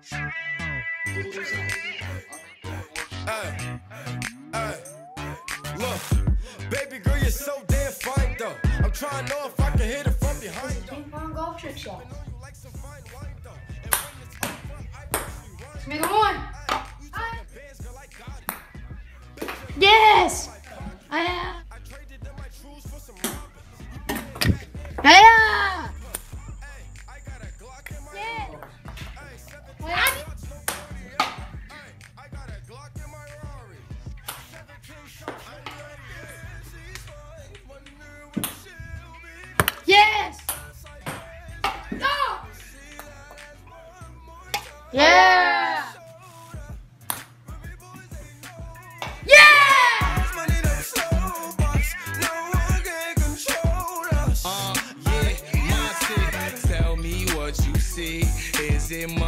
Hey, hey, look, baby girl, you're so damn fine though. I'm trying to know if I can hit it from behind. Ping pong golf trick shot. Yes. I. Yeah. Us. Uh, yeah, Monty, tell me what you see. Is it money?